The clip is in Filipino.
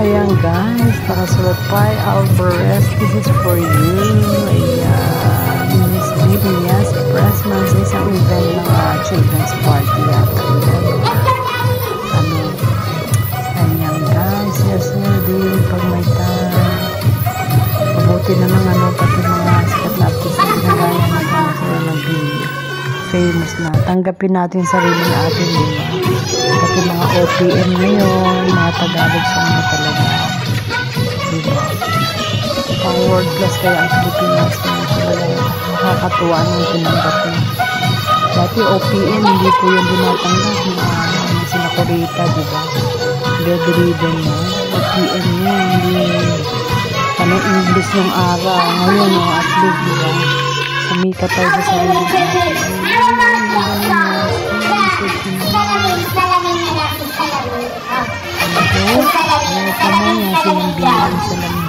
Ayan guys, nakasulat pa Alvarez, this is for you. Ayan, Miss Vivia's Pressman sa isang event ng uh, children's party. Ano, ayan guys, yes sir, din pag may time. Mabuti na ng ano, pati mga sikat na artist na ginagaya na kaya sila nag famous na. Tanggapin natin sarili natin, di ba? Pati mga OPM ngayon, Tagalog song na talaga. Di ba? Pang world class kaya ang Pilipinas na talaga nakakatuwa nung tinanggap niya. Dati OPM, hindi po yung dinatanggap na ano sila Corita, di ba? Bedridden na. OPM niya, hindi ano English ng araw. Ngayon, no, at least, di ba? Sumikat tayo sa sarili 我还没有见过这样的。